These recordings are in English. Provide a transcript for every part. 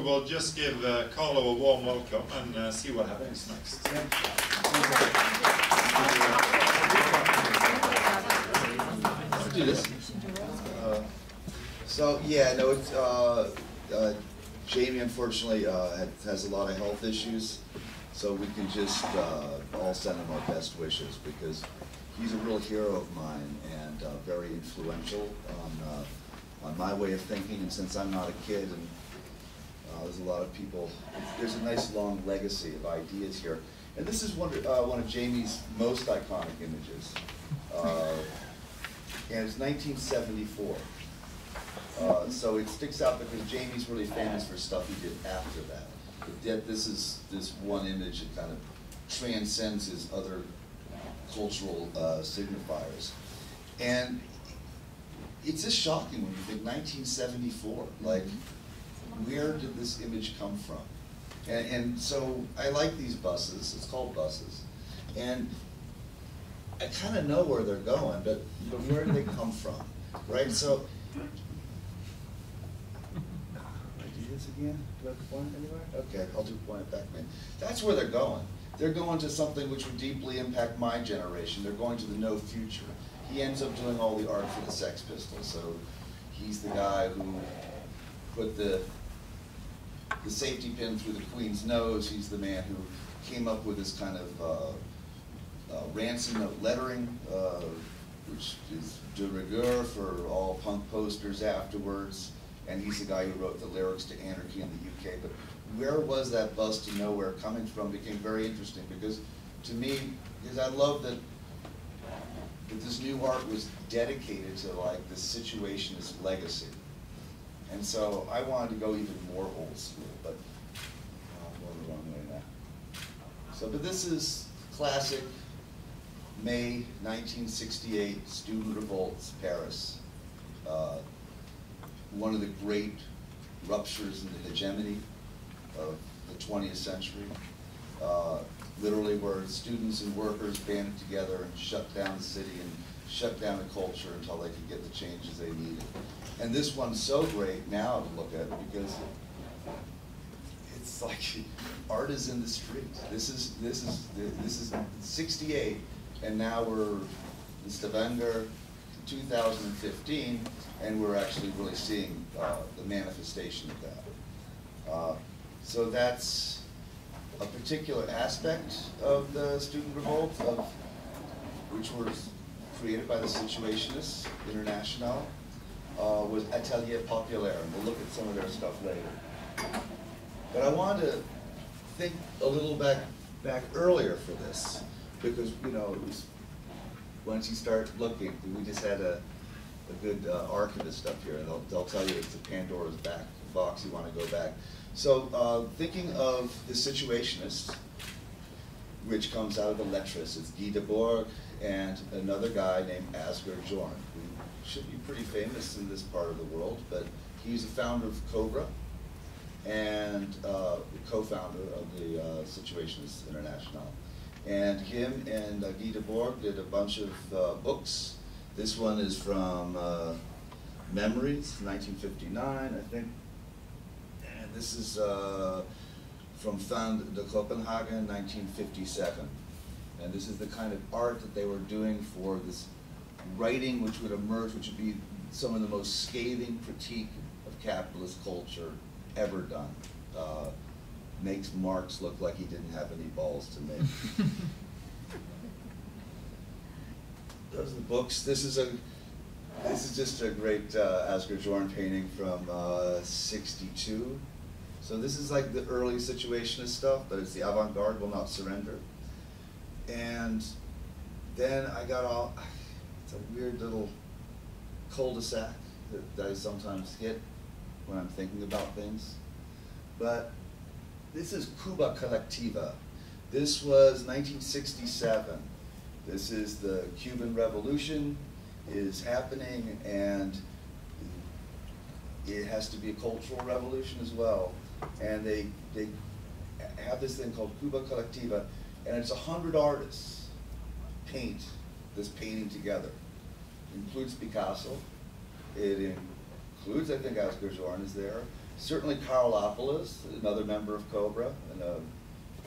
we will just give uh, Carlo a warm welcome and uh, see what happens next. Uh, so yeah, no, it's uh, uh, Jamie unfortunately has a lot of health issues, so we can just all send him our best wishes because he's a real hero of mine and very influential on on my way of thinking. And since I'm not a kid, and uh, there's a lot of people, there's a nice long legacy of ideas here. And this is one uh, one of Jamie's most iconic images. Uh, and it's 1974. Uh, so it sticks out because Jamie's really famous for stuff he did after that. But yet this is this one image that kind of transcends his other cultural uh, signifiers. And it's just shocking when you think 1974. Like, where did this image come from? And, and so I like these buses. It's called buses. And I kind of know where they're going, but, but where do they come from, right? So, I do this again? Do I have to point it anywhere? Okay, I'll do point it back, man. That's where they're going. They're going to something which would deeply impact my generation. They're going to the no future. He ends up doing all the art for the Sex Pistols, so he's the guy who put the the safety pin through the Queen's nose. He's the man who came up with this kind of uh, uh, ransom note lettering, uh, which is de rigueur for all punk posters afterwards. And he's the guy who wrote the lyrics to Anarchy in the UK. But where was that bus to nowhere coming from became very interesting because to me, because I love that, that this new art was dedicated to like the situationist legacy. And so I wanted to go even more old school, but I'm going the wrong way now. So, but this is classic May 1968 student revolts, Paris. Uh, one of the great ruptures in the hegemony of the 20th century. Uh, literally where students and workers banded together and shut down the city and shut down the culture until they could get the changes they needed. And this one's so great now to look at because it's like art is in the street. This is this is this is 68, and now we're in Stavanger, 2015, and we're actually really seeing uh, the manifestation of that. Uh, so that's a particular aspect of the student revolt, of, which was created by the Situationists International, uh, was Atelier Populaire, and we'll look at some of their stuff later. But I wanted to think a little back back earlier for this, because you know was once you start looking, we just had a, a good uh, archivist stuff here, and they'll, they'll tell you it's a Pandora's back box. You want to go back. So uh, thinking of the Situationists, which comes out of the Lettres, it's Guy Debord and another guy named Asger Jorn, who should be pretty famous in this part of the world, but he's a founder of Cobra and uh, co-founder of the uh, Situationists International. And him and uh, Guy Debord did a bunch of uh, books. This one is from uh, Memories, 1959, I think. And this is uh, from Fund de Copenhagen, 1957. And this is the kind of art that they were doing for this writing which would emerge, which would be some of the most scathing critique of capitalist culture ever done. Uh, makes Marx look like he didn't have any balls to make. Those are the books. This is a this is just a great uh, Asger Jorn painting from uh, 62. So this is like the early situationist stuff, but it's the avant-garde will not surrender. And then I got all, it's a weird little cul-de-sac that, I sometimes hit when I'm thinking about things. But this is Cuba Colectiva. This was 1967. This is the Cuban Revolution is happening and it has to be a cultural revolution as well. And they, they have this thing called Cuba Colectiva and it's a hundred artists paint this painting together. Includes Picasso. It includes, I think, Asger Jorn is there. certainly Carlopoulos, another member of Cobra, and a,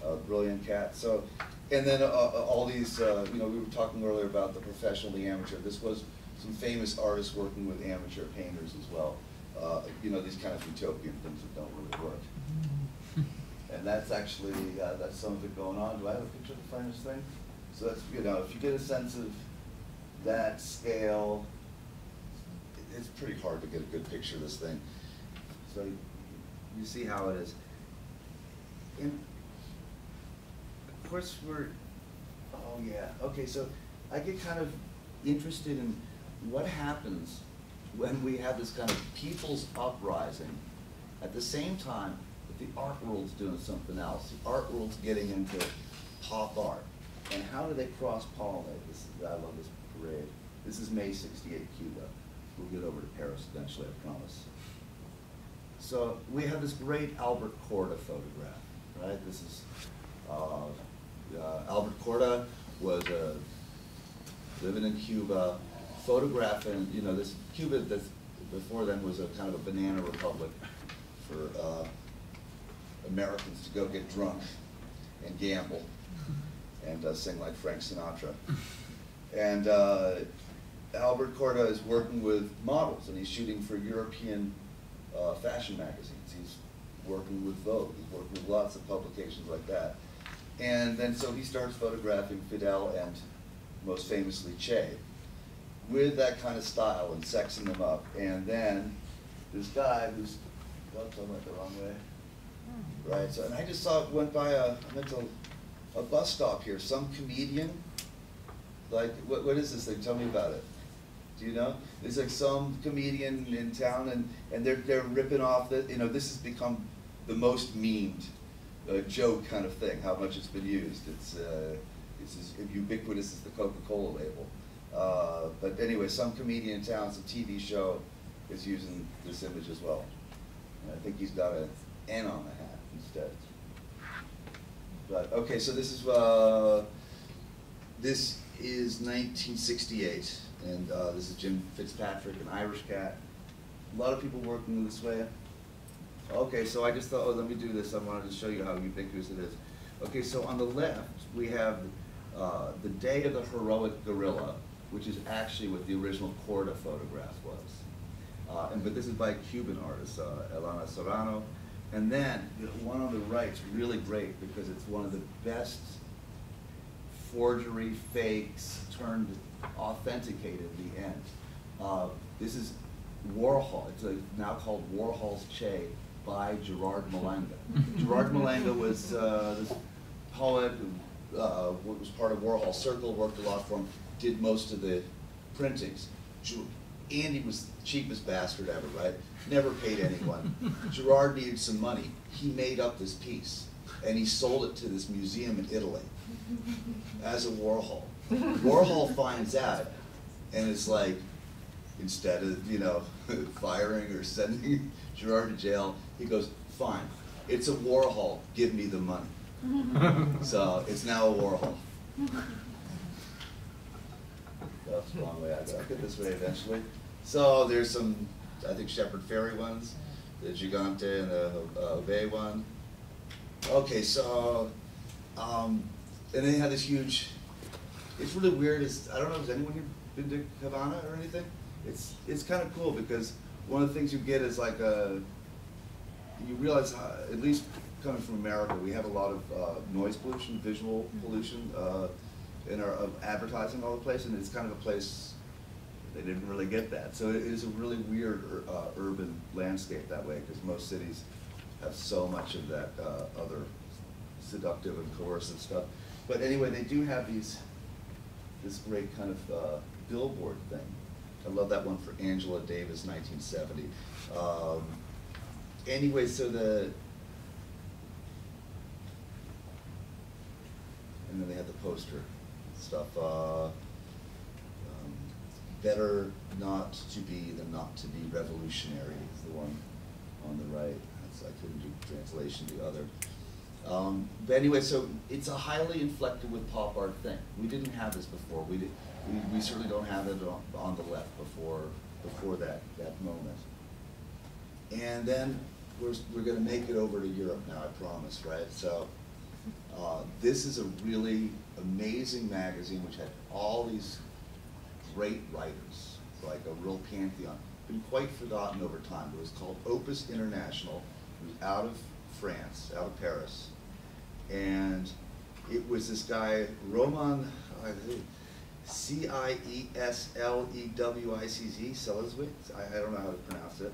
a brilliant cat. So, and then uh, uh, all these, uh, you know, we were talking earlier about the professional, the amateur. This was some famous artists working with amateur painters as well. Uh, you know, these kind of utopian things that don't really work. And that's actually, uh, that's some of it going on. Do I have a picture of the finest thing? So that's, you know, if you get a sense of that scale, it's pretty hard to get a good picture of this thing. So you- see how it is. And of course, we're, oh yeah, okay, so I get kind of interested in what happens when we have this kind of people's uprising at the same time that the art world's doing something else. The art world's getting into pop art. And how do they cross pollinate? This is, I love this This is May sixty-eight Cuba. We'll get over to Paris eventually, I promise. So we have this great Albert Korda photograph, right? This is, uh, uh, Albert Korda was uh, living in Cuba, photographing, you know, this, Cuba, that before then was a kind of a banana republic for uh, Americans to go get drunk and gamble and uh, sing like Frank Sinatra. And uh, Albert Korda is working with models, and he's shooting for European uh, fashion magazines. He's working with Vogue. He's working with lots of publications like that. And then so he starts photographing Fidel and most famously Che with that kind of style and sexing them up. And then this guy who's, oops, I went the wrong way. Right, so, and I just saw, went by a, I went to a bus stop here, some comedian, like, what, what is this thing? Tell me about it. Do you know? There's like some comedian in town and, and they're, they're ripping off the, you know, this has become the most memed uh, joke kind of thing, how much it's been used. It's, uh, it's as ubiquitous as the Coca-Cola label. Uh, but anyway, some comedian in town, some TV show is using this image as well. And I think he's got an N on the hat instead. But, okay, so this is, uh, this is nineteen sixty-eight, and, uh, this is Jim Fitzpatrick, an Irish cat. A lot of people working this way. Okay, so I just thought, oh, let me do this, I wanted to show you how ubiquitous it is. Okay, so on the left, we have, uh, the Day of the Heroic Guerrilla, which is actually what the original Korda photograph was. Uh, and, but this is by a Cuban artist, uh, Elena Serrano. And then, the one on the right's really great because it's one of the best forgery fakes turned authenticated at the end. Uh, this is Warhol, it's a, now called Warhol's Che by Gerard Malanga. Gerard Malanga was uh, this poet who uh, was part of Warhol's Circle, worked a lot for him, did most of the printings. Andy was the cheapest bastard ever, right? Never paid anyone. Gerard needed some money. He made up this piece and he sold it to this museum in Italy as a Warhol. Warhol finds out and it's like, instead of, you know, firing or sending Gerard to jail, he goes, fine, it's a Warhol, give me the money. So it's now a Warhol. That's the wrong way, I go. I'll get this way eventually. So there's some, I think Shepard Fairey ones, the Gigante and the uh, Obey one. Okay, so, um, and they had this huge, it's really weird, is, I don't know, has anyone here been to Havana or anything? It's, it's kind of cool because one of the things you get is like a, you realize, how, at least coming from America, we have a lot of uh, noise pollution, visual pollution uh, in our of advertising all the place, and it's kind of a place they didn't really get that. So it is a really weird uh, urban landscape that way because most cities have so much of that uh, other seductive and coercive stuff. But anyway, they do have these this great kind of uh, billboard thing. I love that one for Angela Davis, 1970. Um, anyway, so the and then they had the poster stuff. Uh, um, better not to be than not to be revolutionary is the one on the right. I couldn't do translation the other. Um, but anyway, so it's a highly inflected with pop art thing. We didn't have this before. We did, we, we certainly don't have it on, on the left before before that that moment. And then we're, we're gonna make it over to Europe now, I promise, right? So, uh, this is a really amazing magazine which had all these great writers, like a real pantheon. Been quite forgotten over time. It was called Opus International. It was out of France, out of Paris. And it was this guy, Roman, think, C I E S L E W I C Z, Selezwick, I, don't know how to pronounce it.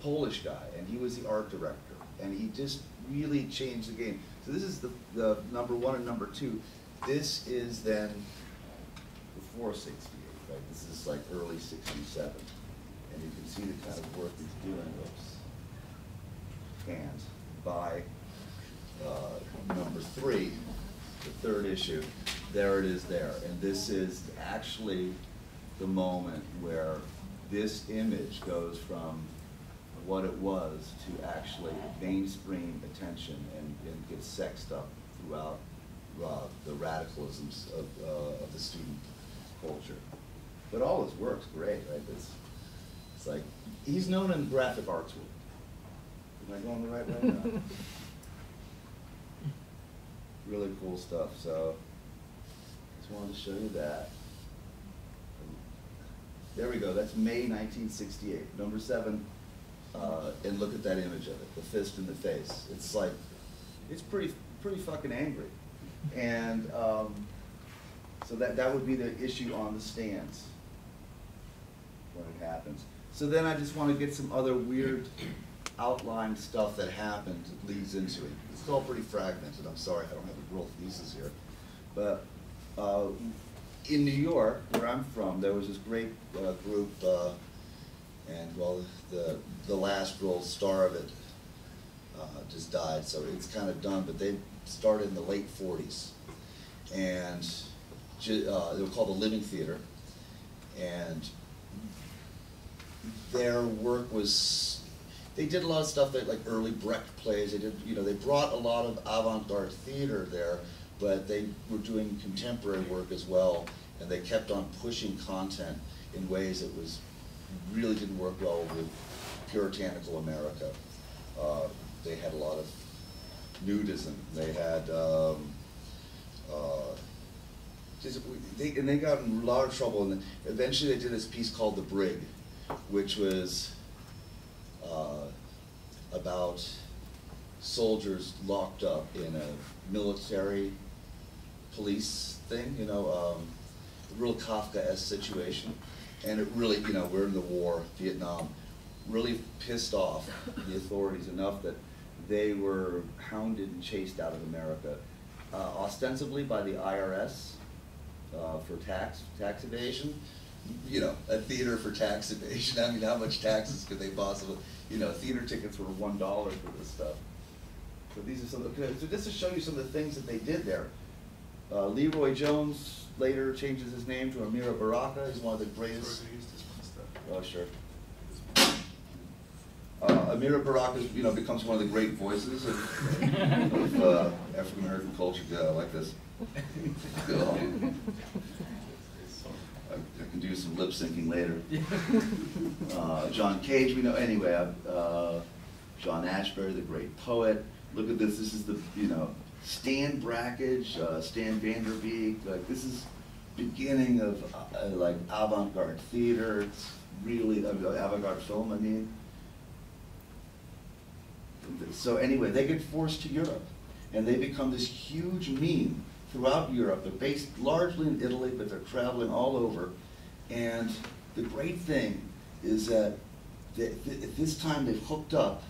Polish guy, and he was the art director. And he just really changed the game. So this is the, the number one and number two. This is then before sixty-eight, right? This is like early sixty-seven. And you can see the kind of work he's doing, oops. And by, uh, number three, the third issue, there it is there. And this is actually the moment where this image goes from what it was to actually mainstream attention and, and gets sexed up throughout uh, the radicalisms of, uh, of the student culture. But all his work's great, right? It's, it's like, he's known in the graphic arts world. Am I going the right way? Really cool stuff, so just wanted to show you that. There we go, that's May nineteen sixty-eight. Number seven, uh, and look at that image of it, the fist in the face. It's like, it's pretty, pretty fucking angry. And, um, so that, that would be the issue on the stands when it happens. So then I just wanna get some other weird outline stuff that happened leads into it. It's all pretty fragmented, I'm sorry, I don't have real thesis here. But, uh, in New York, where I'm from, there was this great, uh, group, uh, and well, the, the last real star of it, uh, just died, so it's kind of done, but they started in the late forties. And, uh, they were called the Living Theater, and their work was, they did a lot of stuff that, like early Brecht plays, they did, you know, they brought a lot of avant-garde theater there, but they were doing contemporary work as well, and they kept on pushing content in ways that was, really didn't work well with puritanical America. Uh, they had a lot of nudism, they had, um, uh, just, they, and they got in a lot of trouble, and eventually they did this piece called The Brig, which was uh, about soldiers locked up in a military police thing, you know, um, a real Kafka-esque situation. And it really, you know, we're in the war, Vietnam, really pissed off the authorities enough that they were hounded and chased out of America, uh, ostensibly by the IRS uh, for tax, tax evasion. You know, a theater for tax evasion, I mean, how much taxes could they possibly, you know, theater tickets were one dollar for this stuff. So these are some, of the- so just to show you some of the things that they did there. Uh, LeRoi Jones later changes his name to Amiri Baraka, he's one of the greatest. Oh, sure. Uh, Amiri Baraka, you know, becomes one of the great voices of, of uh, African American culture. Yeah, I like this. Cool. I, I can do some lip syncing later. Uh, John Cage, we know anyway. Uh, John Ashbery, the great poet. Look at this. This is the you know Stan Brakhage, uh, Stan Vanderbeek. Like this is beginning of uh, like avant-garde theater. It's really uh, avant-garde film. I mean. So anyway, they get forced to Europe, and they become this huge meme throughout Europe. They're based largely in Italy, but they're traveling all over. And the great thing is that th- at this time they've hooked up.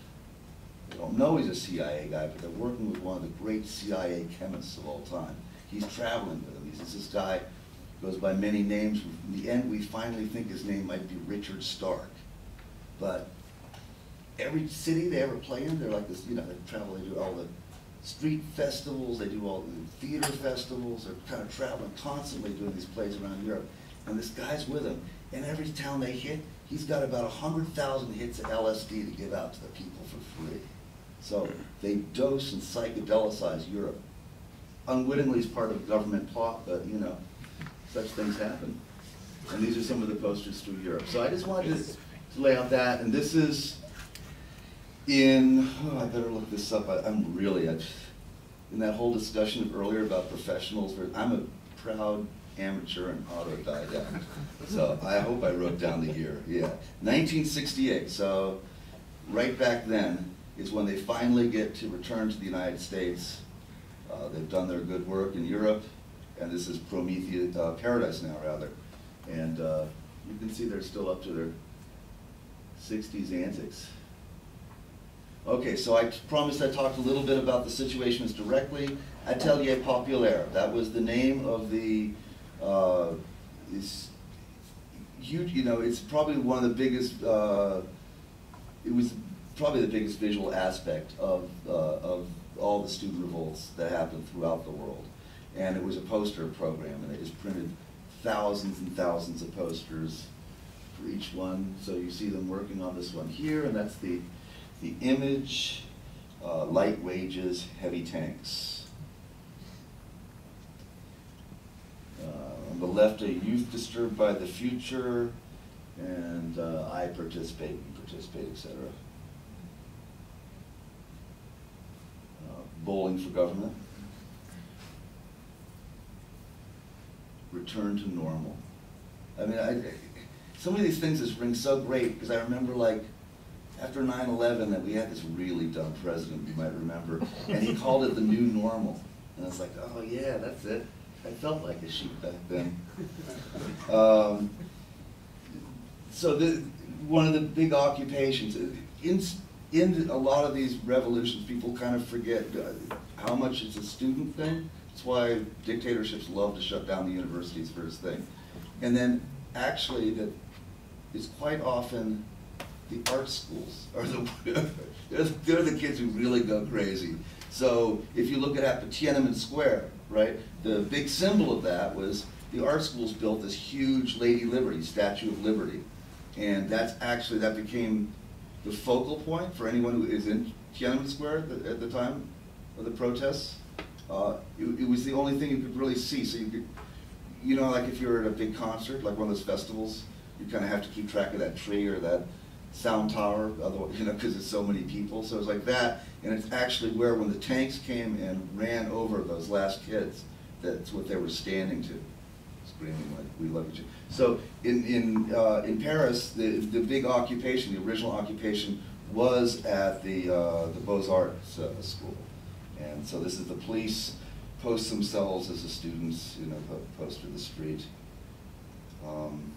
They don't know he's a CIA guy, but they're working with one of the great CIA chemists of all time. He's traveling with them. He's this guy goes by many names. In the end, we finally think his name might be Richard Stark. But every city they ever play in, they're like this, you know, they travel, they do all the street festivals, they do all the theater festivals, they're kind of traveling constantly doing these plays around Europe. And this guy's with him. and every town they hit, he's got about a hundred thousand hits of LSD to give out to the people for free. So they dose and psychedelicize Europe. Unwittingly, it's part of government plot, but uh, you know, such things happen. And these are some of the posters through Europe. So I just wanted to to lay out that, and this is in, oh, I better look this up, I, I'm really, I, in that whole discussion earlier about professionals, I'm a proud amateur and autodidact. So I hope I wrote down the year, yeah. Nineteen sixty-eight, so right back then is when they finally get to return to the United States. Uh, they've done their good work in Europe, and this is Prometheus, uh, Paradise now, rather. And, uh, you can see they're still up to their sixties antics. Okay, so I promised I talked a little bit about the situations directly. Atelier Populaire, that was the name of the, uh, this huge, you know, it's probably one of the biggest, uh, it was probably the biggest visual aspect of, uh, of all the student revolts that happened throughout the world. And it was a poster program, and they just printed thousands and thousands of posters for each one. So you see them working on this one here, and that's the, the image, uh, light wages, heavy tanks. Uh, on the left, a youth disturbed by the future, and uh, I participate, and participate, etc. Uh, bowling for government. Return to normal. I mean, I, some of these things just ring so great because I remember like after 9/11 that we had this really dumb president you might remember, and he called it the new normal, and I was like, oh yeah, that's it. I felt like a sheep back then. Um, so the, one of the big occupations, in, in a lot of these revolutions, people kind of forget how much it's a student thing. That's why dictatorships love to shut down the universities first thing. And then actually that it's quite often the art schools are the, they're, the- they're the kids who really go crazy. So if you look at the Tiananmen Square, right, the big symbol of that was the art schools built this huge Lady Liberty, Statue of Liberty. And that's actually, that became the focal point for anyone who is in Tiananmen Square at the- at the time of the protests. Uh, It, it was the only thing you could really see, so you could, you know, like if you're at a big concert, like one of those festivals, you kind of have to keep track of that tree or that sound tower, otherwise, you know, because it's so many people. So it's like that, and it's actually where when the tanks came and ran over those last kids, that's what they were standing to, screaming like, "We love you." So in in uh, in Paris, the the big occupation, the original occupation, was at the uh, the Beaux Arts uh, school, and so this is the police post themselves as the students, you know, post to the street. Um,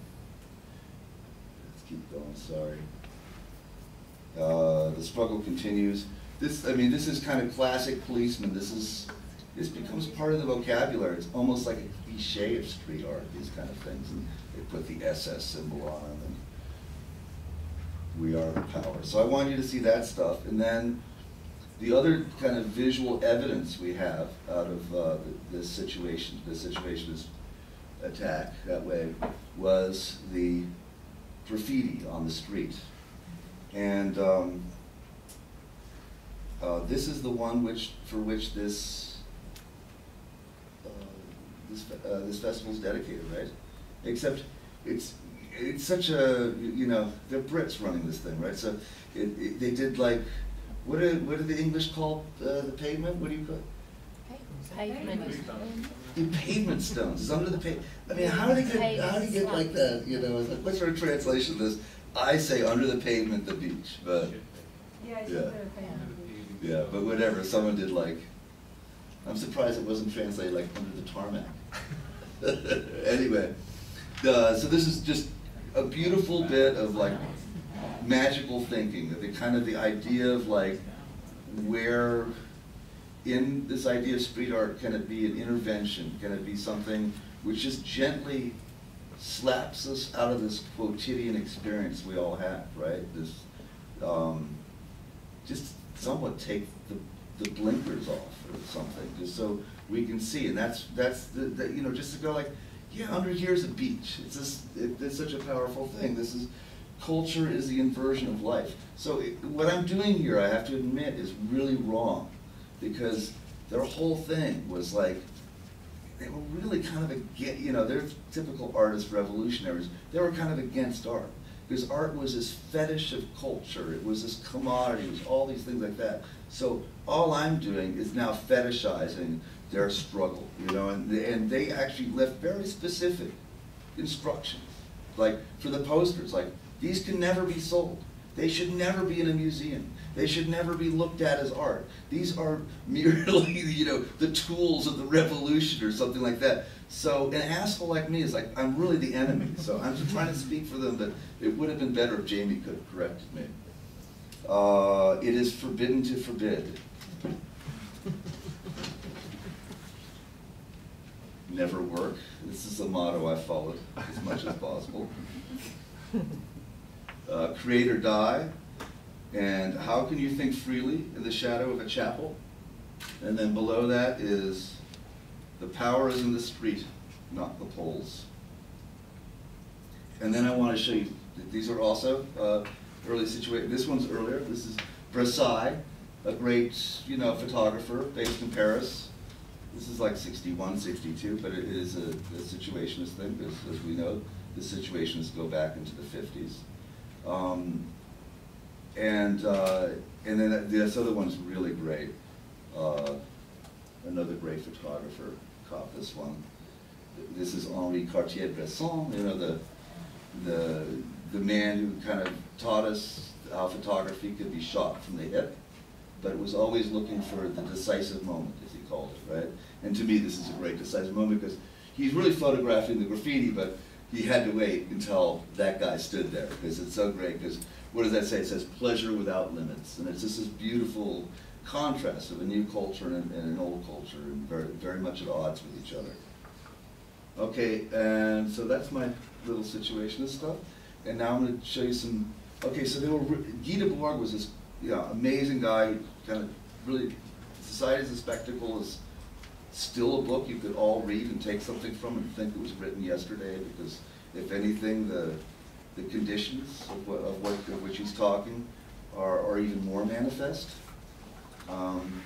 let's keep going. Sorry. Uh, the struggle continues. This, I mean, this is kind of classic policeman. This is, this becomes part of the vocabulary. It's almost like a cliche of street art, these kind of things. And they put the SS symbol on them and we are the power. So I want you to see that stuff. And then the other kind of visual evidence we have out of uh, this situation, this situationist attack that way, was the graffiti on the street. And um, uh, this is the one which, for which this, uh, this, uh, this festival is dedicated, right? Except it's, it's such a, you know, they're Brits running this thing, right? So it, it, they did like, what do, what do the English call uh, the pavement? What do you call it? Pavement. The pavement stones, it's under the pavement. I mean, how do they get, how do you get like that, you know, it's like, what's our translation of this? I say under the pavement, the beach, but, Yeah, I think Yeah. Yeah, but whatever, someone did like, I'm surprised it wasn't translated like under the tarmac. Anyway, uh, so this is just a beautiful bit of like magical thinking, the kind of the idea of like where in this idea of street art, can it be an intervention? Can it be something which just gently slaps us out of this quotidian experience we all have, right? This, um, just somewhat take the, the blinkers off or something, just so we can see. And that's, that's the, the, you know, just to go like, yeah, under here's a beach. It's just, it, it's such a powerful thing. This is, culture is the inversion of life. So it, what I'm doing here, I have to admit, is really wrong. Because their whole thing was like, they were really kind of against, you know, they're typical artist revolutionaries. They were kind of against art. Because art was this fetish of culture. It was this commodity. It was all these things like that. So all I'm doing is now fetishizing their struggle, you know, and, and they actually left very specific instructions. Like for the posters, like these can never be sold. They should never be in a museum. They should never be looked at as art. These are merely, you know, the tools of the revolution or something like that. So an asshole like me is like, I'm really the enemy. So I'm just trying to speak for them, but it would have been better if Jamie could have corrected me. Uh, it is forbidden to forbid. Never work. This is a motto I followed as much as possible. Uh, create or die. And how can you think freely in the shadow of a chapel? And then below that is the power is in the street, not the polls. And then I want to show you, that these are also uh, early situated. This one's earlier. This is Brassaï, a great, you know, photographer based in Paris. This is like 61, 62, but it is a, a situationist thing, because as we know, the situationists go back into the 50s. Um, and uh, and then this other one's really great. Uh, another great photographer caught this one. This is Henri Cartier-Bresson, you know, the, the, the man who kind of taught us how photography could be shot from the hip, but was always looking for the decisive moment, as he called it, right? And to me, this is a great decisive moment because he's really photographing the graffiti, but he had to wait until that guy stood there because it's so great. Because what does that say? It says pleasure without limits, and it's just this beautiful contrast of a new culture and, and an old culture, and very, very much at odds with each other. Okay, and so that's my little situationist stuff. And now I'm going to show you some. Okay, so they were. Guy was this you know, amazing guy, kind of really. Society as a Spectacle is still a book you could all read and take something from and think it was written yesterday because, if anything, the the conditions of what, of what of which he's talking are, are even more manifest. Um,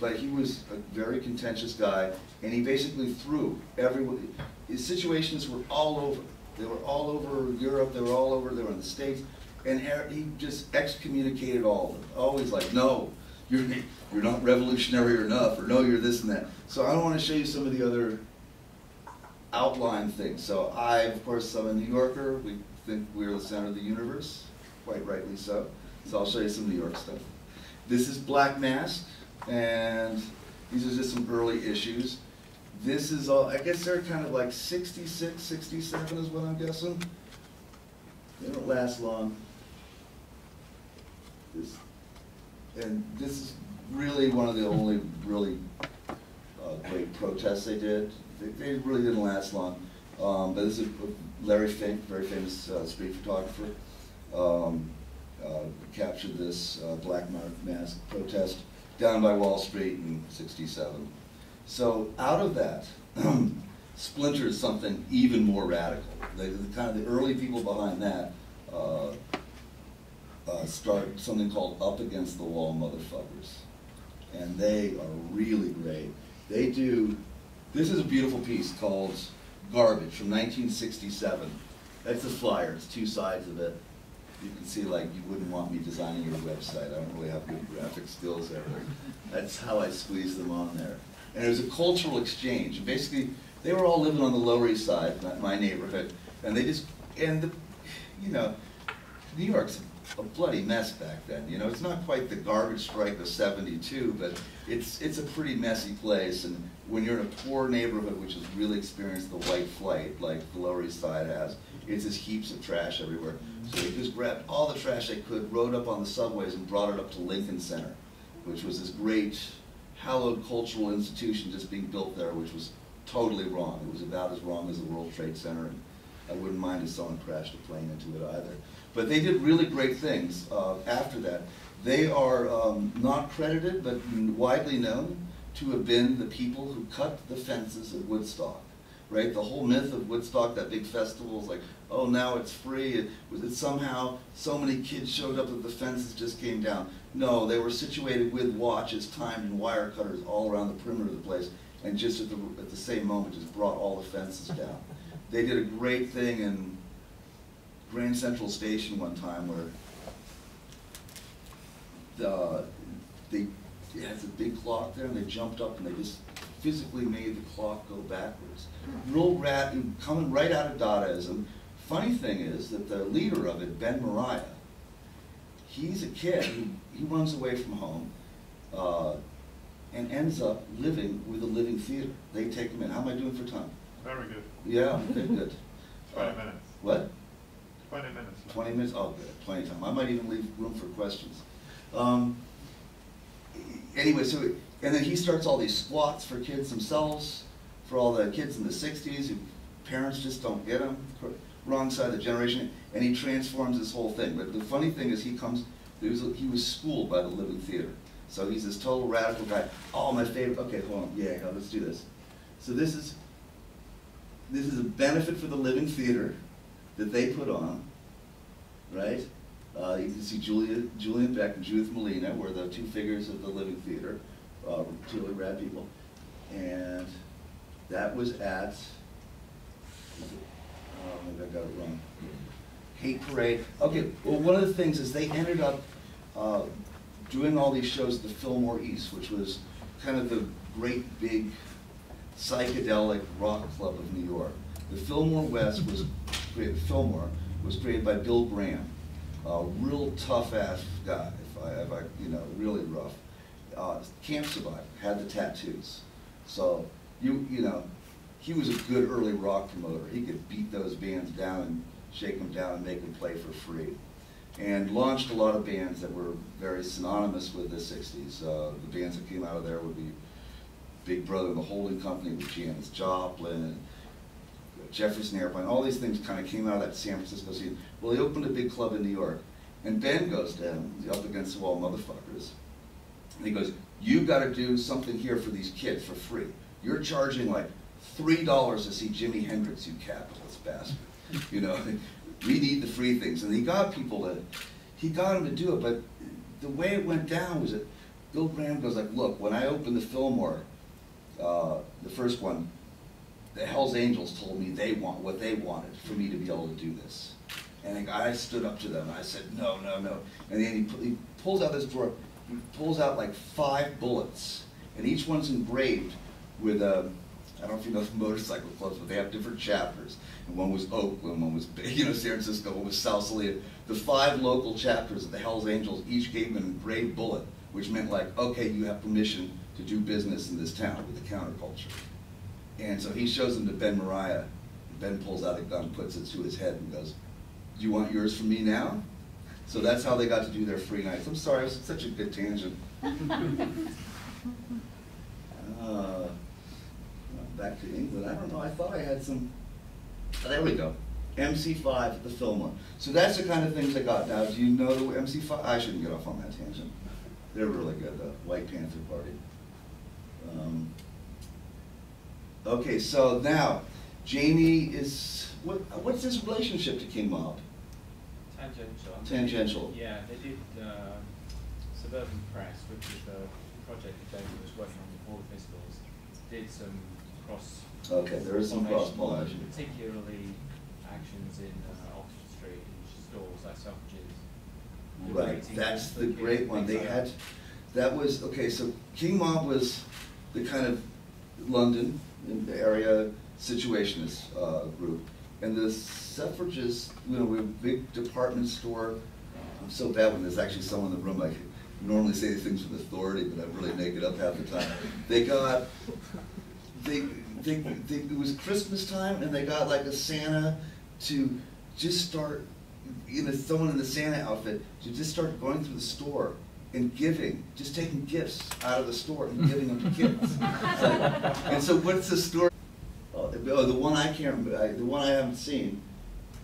but he was a very contentious guy, and he basically threw everyone. His situations were all over. They were all over Europe. They were all over. They were in the States, and he just excommunicated all of them. Always like, no, you're you're not revolutionary enough, or no, you're this and that. So I want to show you some of the other outline things. So I, of course, I'm a New Yorker. We think we're the center of the universe, quite rightly so. So I'll show you some New York stuff. This is Black Mask, and these are just some early issues. This is all, I guess they're kind of like 66, 67 is what I'm guessing. They don't last long. This, and this is really one of the only really uh, great protests they did. They, they really didn't last long. Um, but this is Larry Fink, very famous uh, street photographer, um, captured this uh, black mask protest down by Wall Street in '67. So out of that splinters something even more radical. The, the kind of the early people behind that uh, uh, start something called Up Against the Wall Motherfuckers. And they are really great. They do, this is a beautiful piece called Garbage from 1967. That's the flyer, it's two sides of it. You can see like you wouldn't want me designing your website. I don't really have good graphic skills ever. That's how I squeeze them on there. And it was a cultural exchange. Basically, they were all living on the Lower East Side, my neighborhood, and they just, and the, you know, New York's a bloody mess back then. You know, it's not quite the garbage strike of '72, but it's it's a pretty messy place. And when you're in a poor neighborhood, which has really experienced the white flight, like the Lower East Side has, it's just heaps of trash everywhere. They just grabbed all the trash they could, rode up on the subways, and brought it up to Lincoln Center, which was this great, hallowed cultural institution just being built there, which was totally wrong. It was about as wrong as the World Trade Center, and I wouldn't mind if someone crashed a plane into it either. But they did really great things uh, after that. They are um, not credited, but widely known to have been the people who cut the fences at Woodstock. Right, the whole myth of Woodstock, that big festival, is like, oh, now it's free. It, was it somehow so many kids showed up that the fences just came down? No, they were situated with watches, timed, and wire cutters all around the perimeter of the place, and just at the at the same moment, just brought all the fences down. They did a great thing in Grand Central Station one time where the, they, has a big clock there, and they jumped up and they just physically made the clock go backwards. Real rat, coming right out of Dadaism. Funny thing is that the leader of it, Ben Morea, he's a kid, he, he runs away from home, uh, and ends up living with a living theater. They take him in. How am I doing for time? Very good. Yeah, good, good. Twenty minutes. What? Twenty minutes. left. Twenty minutes, oh, good, plenty of time. I might even leave room for questions. Um, Anyway, so, and then he starts all these squats for kids themselves, for all the kids in the sixties, who parents just don't get them, wrong side of the generation, and he transforms this whole thing. But the funny thing is, he comes, he was, he was schooled by the Living Theater. So he's this total radical guy. Oh, my favorite, okay, hold on, yeah, let's do this. So this is, this is a benefit for the Living Theater that they put on, right? Uh, you can see Julia, Julian Beck and Judith Malina were the two figures of the Living Theater, uh, really rad people. And that was at, oh, maybe I got it wrong. Hate Parade. Okay, well, one of the things is they ended up uh, doing all these shows at the Fillmore East, which was kind of the great big psychedelic rock club of New York. The Fillmore West was created, Fillmore was created by Bill Graham, a real tough ass guy, if I, if I, you know, really rough. Uh, Camp Survivor, had the tattoos. So, you, you know, he was a good early rock promoter. He could beat those bands down and shake them down and make them play for free. And launched a lot of bands that were very synonymous with the 60s. Uh, the bands that came out of there would be Big Brother and the Holding Company with Janis Joplin, Jefferson Airplane, all these things kind of came out of that San Francisco scene. Well, he opened a big club in New York, and Ben goes down, he's up against the wall motherfuckers, and he goes, you gotta do something here for these kids for free. You're charging like three dollars to see Jimi Hendrix, you capitalist bastard. You know, we need the free things. And he got people to, he got them to do it, but the way it went down was that Bill Graham goes like, look, when I opened the Fillmore, uh, the first one, the Hells Angels told me they want what they wanted for me to be able to do this. And I stood up to them I said, no, no, no. And then he, he pulls out this drawer, pulls out like five bullets, and each one's engraved with a, I don't know if you know motorcycle clubs, but they have different chapters. And one was Oakland, one was, you know, San Francisco, one was Sausalito. The five local chapters of the Hells Angels each gave him an engraved bullet, which meant like, okay, you have permission to do business in this town with the counterculture. And so he shows them to Ben Morea. Ben pulls out a gun, puts it to his head, and goes, "Do you want yours from me now?" So that's how they got to do their free nights. I'm sorry, it was such a good tangent. uh, back to England. I don't know. I thought I had some. Oh, there we go. MC5, the Fillmore. So that's the kind of things I got. Now, do you know the MC5? I shouldn't get off on that tangent. They're really good, the White Panther Party. Um, okay, so now, Jamie is, what, what's his relationship to King Mob? Tangential. Tangential. Yeah, they did uh, Suburban Press, which is the project that David was working on before the festivals, did some cross. Okay, there is some cross-pollination. Particularly actions in uh, Oxford Street, in stores like Selfridges. Right, that's the great one. They had, that. that was, okay, so King Mob was the kind of London in the area situationist uh, group. And the Selfridges, you know, we're a big department store. I'm so bad when there's actually someone in the room, I normally say these things with authority, but I really make it up half the time. They got, they, they, they, it was Christmas time and they got like a Santa to just start, you know, someone in the Santa outfit to just start going through the store and giving, just taking gifts out of the store and giving them to kids. Like- and so what's the story? Oh, the, one I can't, I, the one I haven't seen,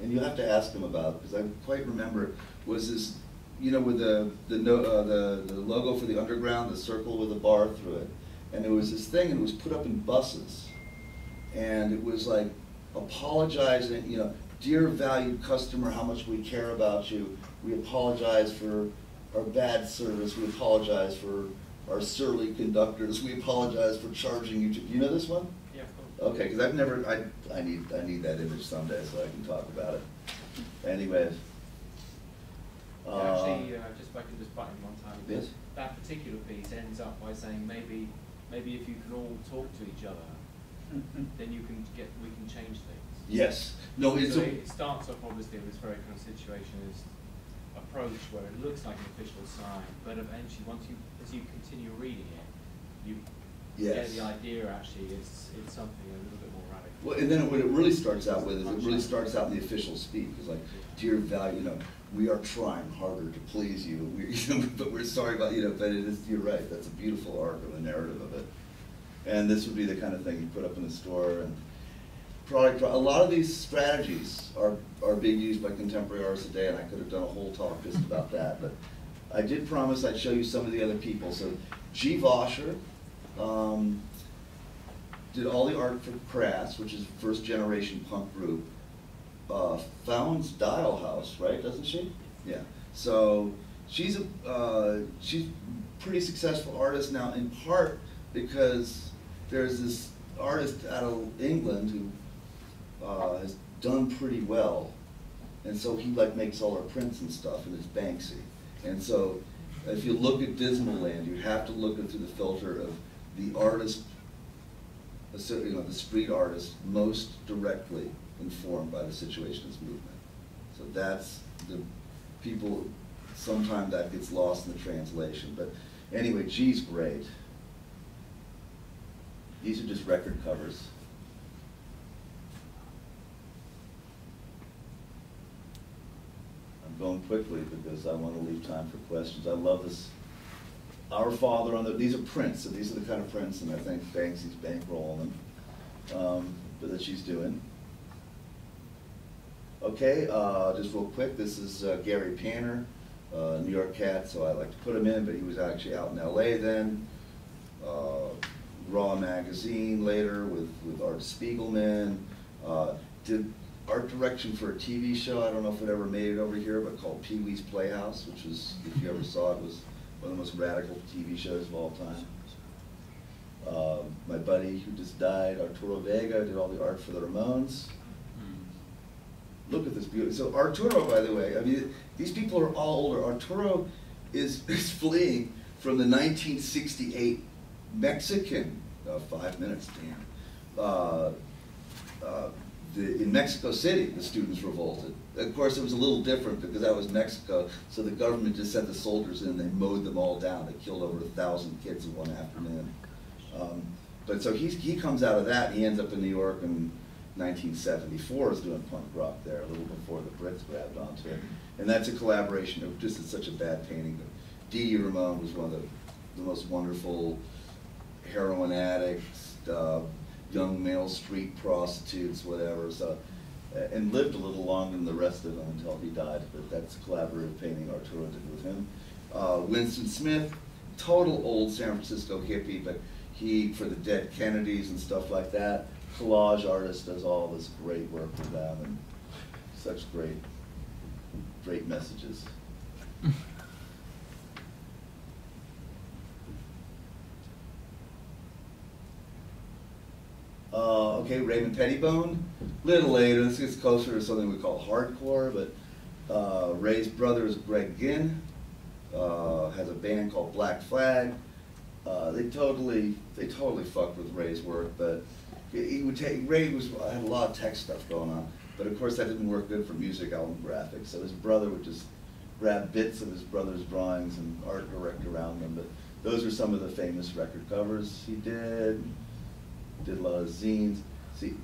and you have to ask him about because I quite remember was this, you know, with the the no, uh, the the logo for the underground, the circle with a bar through it, and there was this thing, and it was put up in buses, and it was like apologizing, you know, dear valued customer, how much we care about you. We apologize for our bad service. We apologize for our surly conductors. We apologize for charging you. To, you know this one? Yeah, of course. Okay, because I've never, I, I need, I need that image someday so I can talk about it. Anyways. Uh, Actually, uh, just if I can just butt in one time. Yes. That particular piece ends up by saying maybe, maybe if you can all talk to each other, then you can get, we can change things. Yes, no, it's, So a- it starts off obviously with this very kind of situationist approach where it looks like an official sign, but eventually, once you, as you continue reading it, you Yes. the idea actually it's, it's something a little bit more radical. Well, and then what it really starts out with is it really starts out in the official speak. It's like, dear value, you know, we are trying harder to please you, we, you know, but we're sorry about, you know, but it is, you're right, that's a beautiful arc of the narrative of it. And this would be the kind of thing you put up in the store and probably, a lot of these strategies are, are being used by contemporary artists today, and I could have done a whole talk just about that, but I did promise I'd show you some of the other people. So Gee Vaucher, um, did all the art for Crass, which is a first generation punk group. Uh, founds Dial House, right? Doesn't she? Yeah. So she's a uh, she's pretty successful artist now, in part because there's this artist out of England who uh, has done pretty well, and so he like makes all her prints and stuff, and it's Banksy. And so if you look at Dismaland, you have to look it through the filter of the artist you know, the street artist most directly informed by the situationist movement. So that's the people, sometimes that gets lost in the translation, but anyway, Gee's great. These are just record covers. I'm going quickly because I want to leave time for questions. I love this our Father on the, these are prints, so these are the kind of prints, and I think Banksy's bankrolling them, um, but that she's doing. Okay, uh, just real quick, this is uh, Gary Panter, uh, New York cat, so I like to put him in, but he was actually out in LA then. Uh, Raw Magazine later with, with Art Spiegelman. Uh, did art direction for a TV show, I don't know if it ever made it over here, but called Pee Wee's Playhouse, which was, if you ever saw it, was one of the most radical TV shows of all time. Uh, my buddy who just died, Arturo Vega, did all the art for the Ramones. Look at this beauty. So Arturo, by the way, I mean, these people are all older. Arturo is, is fleeing from the 1968 Mexican, uh, five minutes, damn. Uh, the, in Mexico City, the students revolted. Of course, it was a little different because that was Mexico, so the government just sent the soldiers in, they mowed them all down. They killed over a thousand kids in one afternoon. Um, but so he's, he comes out of that, he ends up in New York in 1974, is doing punk rock there, a little before the Brits grabbed onto it. And that's a collaboration, it just is such a bad painting. But Dee Dee Ramone was one of the, the most wonderful heroin addicts, uh, young male street prostitutes, whatever. So, and lived a little longer than the rest of them until he died. But that's a collaborative painting Arturo did with him. Uh, Winston Smith, total old San Francisco hippie, but he for the dead Kennedys and stuff like that. Collage artist does all this great work with them and such great, great messages. Uh, okay, Raymond Pettibon, little later, this gets closer to something we call hardcore, but uh, Ray's brother is Greg Ginn, uh, has a band called Black Flag. Uh, they totally, they totally fucked with Ray's work, but he would take, Ray was, had a lot of tech stuff going on, but of course that didn't work good for music album graphics, so his brother would just grab bits of his brother's drawings and art direct around them, but those are some of the famous record covers he did did a lot of zines. See,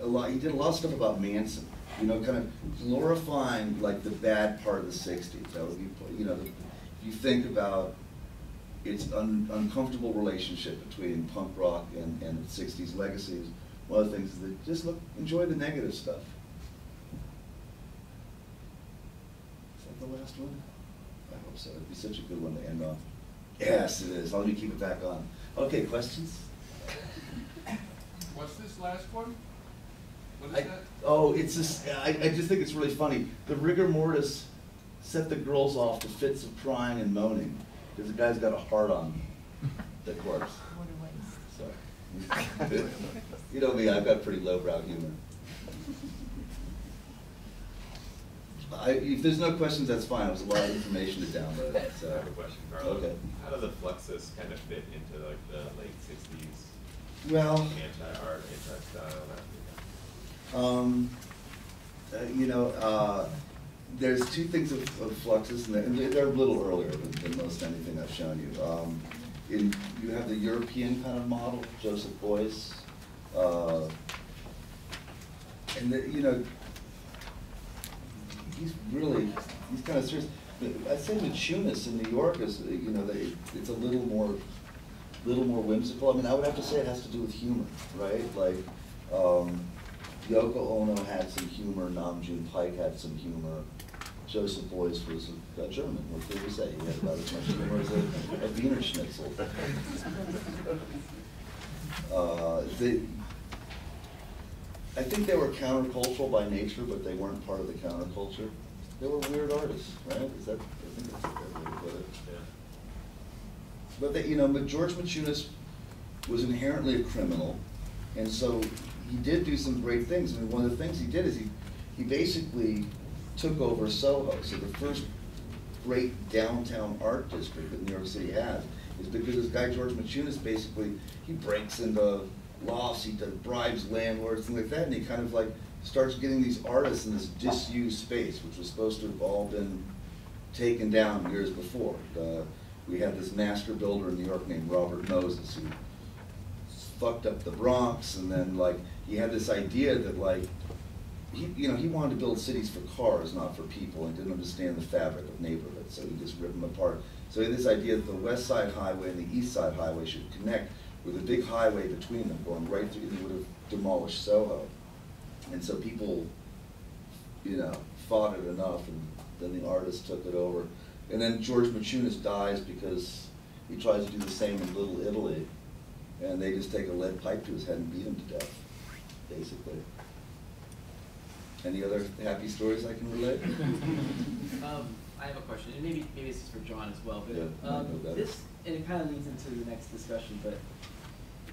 a lot. He did a lot of stuff about Manson. You know, kind of glorifying like the bad part of the '60s. That would be, you know, if you think about its un, uncomfortable relationship between punk rock and, and the '60s legacies. One of the things is that just look, enjoy the negative stuff. Is that the last one? I hope so. It'd be such a good one to end on. Yes, it is. Let me keep it back on. Okay, questions? What's this last one? What I, that? oh, it's just, I, I just think it's really funny. The rigor mortis set the girls off to fits of crying and moaning, because the guy's got a heart on the corpse. What a waste. So, you know me, I've got pretty lowbrow humor. I, if there's no questions, that's fine, it was a lot of information to download, I so. have a question, Carlo. Okay. How do the Fluxus kind of fit into like the late sixties Well, anti-art, anti-style, um, uh, you know, uh, there's two things of, of Fluxus, and they're, and they're a little earlier than, than most anything I've shown you. Um, in, you have the European kind of model, Joseph Beuys, uh, and the, you know, he's really, he's kind of serious. I'd say Maciunas in New York is, you know, they, it's a little more, little more whimsical. I mean, I would have to say it has to do with humor, right? Like, um, Yoko Ono had some humor, Nam June Paik had some humor. Joseph Beuys was a, German, what did we say? He had about as much humor as a, a Wiener Schnitzel. Uh, the, I think they were countercultural by nature, but they weren't part of the counterculture. They were weird artists, right? Is that, I think that's a fair way to put it. Yeah. But you know, but George Maciunas was inherently a criminal, and so he did do some great things. I mean, one of the things he did is he, he basically took over Soho. So the first great downtown art district that New York City has is because this guy George Maciunas basically, he breaks into lofts, he bribes landlords, things like that, and he kind of like starts getting these artists in this disused space, which was supposed to have all been taken down years before. Uh, we had this master builder in New York named Robert Moses who fucked up the Bronx, and then like he had this idea that like he, you know, he wanted to build cities for cars, not for people, and didn't understand the fabric of neighborhoods, so he just ripped them apart. So he had this idea that the West Side Highway and the East Side Highway should connect with a big highway between them, going right through, and would have demolished Soho. And so people, you know, fought it enough, and then the artist took it over. And then George Maciunas dies because he tries to do the same in Little Italy, and they just take a lead pipe to his head and beat him to death, basically. Any other happy stories I can relate? Um, I have a question, and maybe, maybe this is for John as well, but, I um, this, and it kind of leads into the next discussion, but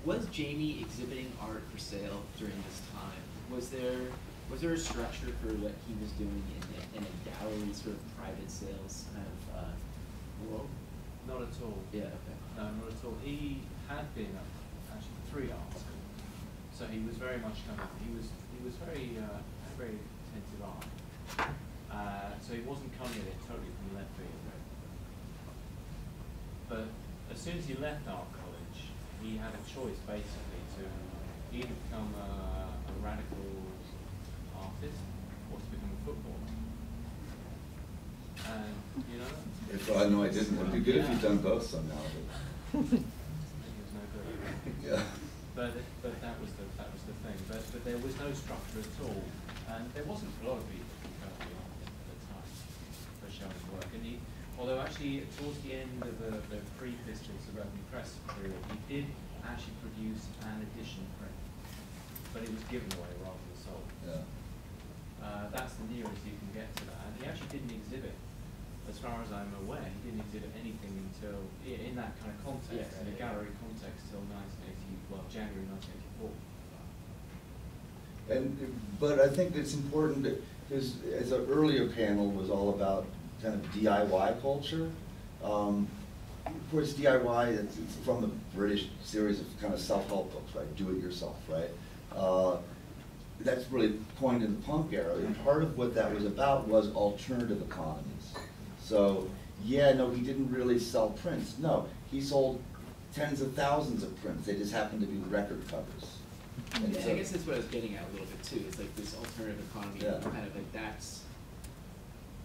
was Jamie exhibiting art for sale during this time? Was there, was there a structure for what he was doing in, a- in a gallery, sort of private sales kind of, uh, world? Not at all. Yeah, okay. No, not at all. He had been at actually three art schools, so he was very much kind of, he was, he was very, uh, had a very attentive eye. Uh, so he wasn't coming at it totally from left field. But as soon as he left art college, he had a choice basically to either become a, a radical artist or to become a footballer. And, you know, If, I know I didn't, it'd be good if you'd done both somehow, but, He was no good. yeah. But, but that was the, that was the thing, but, but there was no structure at all, and there wasn't a lot of people who felt the art at the time for showing work, and he, although actually towards the end of the, the pre-Pistols Suburban Press period, he did actually produce an edition print, but it was given away rather than sold. Yeah. Uh, that's the nearest you can get to that, and he actually didn't exhibit, as far as I'm aware, he didn't exhibit anything until, i- in that kind of context, Yes, in a yeah. gallery context till nineteen eighty, well, January nineteen eighty-four. And, but I think it's important that, because as an earlier panel was all about kind of DIY culture. Um, of course, DIY, it's, it's from the British series of kind of self-help books, right? Do it yourself, right? Uh, that's really coined in the punk era, and part of what that was about was alternative economies. So, yeah, no, he didn't really sell prints. No, he sold tens of thousands of prints. They just happened to be record covers. And Yeah, so- I guess that's what I was getting at a little bit too, It's like this alternative economy, Yeah. kind of like that's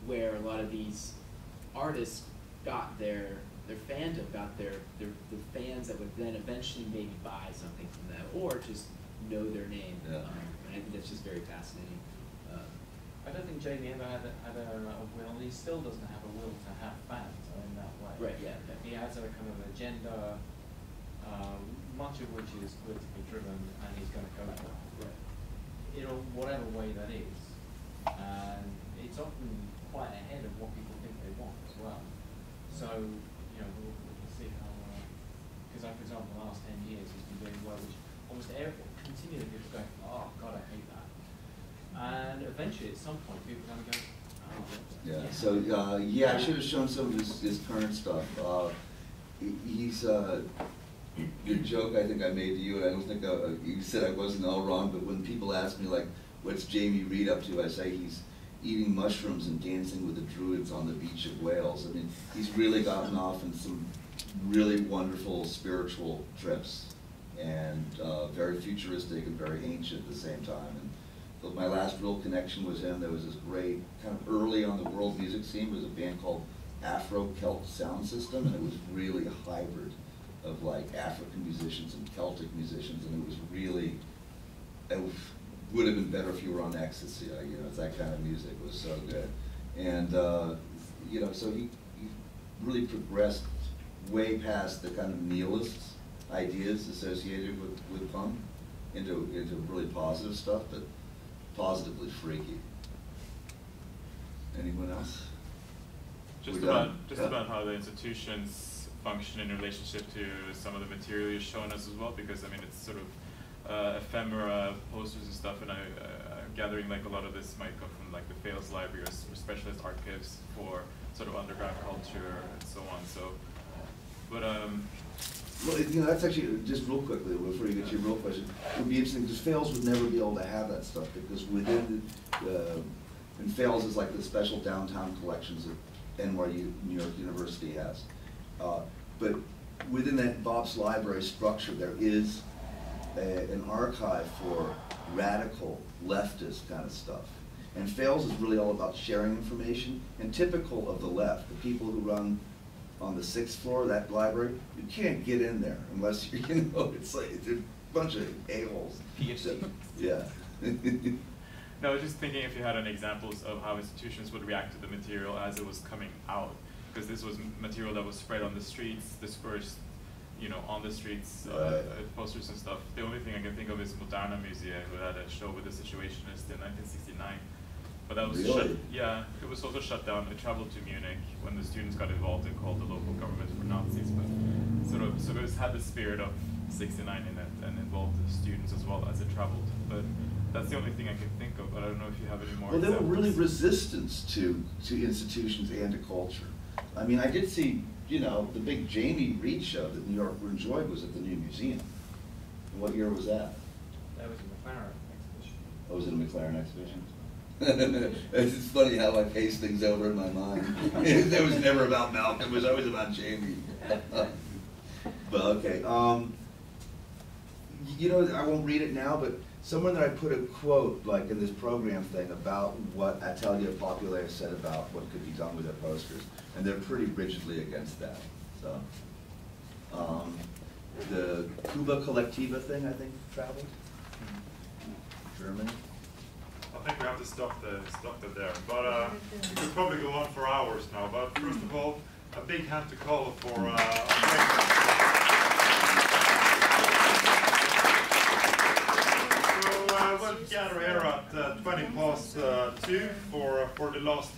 where a lot of these artists got their, their fandom, got their, their, the fans that would then eventually maybe buy something from them, or just know their name. Yeah. Um, And I think that's just very fascinating. I don't think Jamie ever had a, had a, a will, he still doesn't have a will to have fans in that way. Right, yeah. He has a kind of agenda, um, much of which is politically driven, and he's gonna go for it. Right. in a whatever way that is. And it's often quite ahead of what people think they want as well. So, you know, we'll, we'll see how, because like, for example, the last ten years he's been doing well, which almost every, continually people going, oh, God, I hate. And eventually, at some point, people are going to go, Yeah, so, uh, yeah, I should have shown some of his, his current stuff. Uh, he's, uh, the joke I think I made to you, and I don't think, uh, you said I wasn't all wrong, but when people ask me like, what's Jamie Reid up to, I say he's eating mushrooms and dancing with the druids on the beach of Wales. I mean, he's really gotten off in some really wonderful spiritual trips, and, uh, very futuristic and very ancient at the same time. And my last real connection was him. There was this great, kind of early on the world music scene, was a band called Afro Celt Sound System, and it was really a hybrid of like African musicians and Celtic musicians, and it was really, it would have been better if you were on ecstasy. uh, You know, that kind of music. Was so good, and uh, you know, so he, he really progressed way past the kind of nihilist ideas associated with, with punk into into really positive stuff, but positively freaky. Anyone else? Just about, just Yeah. about how the institutions function in relationship to some of the material you've shown us as well, because I mean, it's sort of uh, ephemera posters and stuff, and I, uh, I'm gathering like a lot of this might come from like the Fales Library or, or specialist archives for sort of underground culture and so on, so, but, um, Well, you know, that's actually, just real quickly, before you get to your real question, it would be interesting, because Fales would never be able to have that stuff, because within, the, uh, and Fales is like the special downtown collections that NYU, New York University has. Uh, But within that Bobst Library structure, there is a- an archive for radical leftist kind of stuff. And Fales is really all about sharing information, and typical of the left, the people who run on the sixth floor of that library, you can't get in there unless you're, you know, it's like, it's a bunch of a-holes. PhD. Yeah. No, I was just thinking if you had any examples of how institutions would react to the material as it was coming out, because this was material that was spread on the streets, dispersed, you know, on the streets, uh, Right. uh, posters and stuff. The only thing I can think of is Moderna Museum, who had a show with the Situationist in 1969. But that was shut, yeah, it was also shut down. I traveled to Munich when the students got involved and called the local government for Nazis. But sort of, so it was, had the spirit of 69 in it and involved the students as well as it traveled. But that's the only thing I can think of, but I don't know if you have any more Well, there were really resistance to, to institutions and to culture. I mean, I did see, you know, the big Jamie Reid show that New York enjoyed was at the new museum. And What year was that? That was a McLaren exhibition. Oh, was it a McLaren exhibition? It's funny how I pace things over in my mind. It was never about Malcolm, it was always about Jamie. But, okay, um, you know, I won't read it now, but somewhere that I put a quote, like in this program thing, about what Atelier Populaire said about what could be done with their posters, and they're pretty rigidly against that, so. Um, the Cuba Collectiva thing, I think, traveled, Germany. I think we have to stop the, stop it there, but, uh, we could probably go on for hours now, but first of all, a big hand to Carlo, uh. So, uh, we'll gather here at, uh, twenty past, uh, two for, for the last